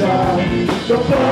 time. The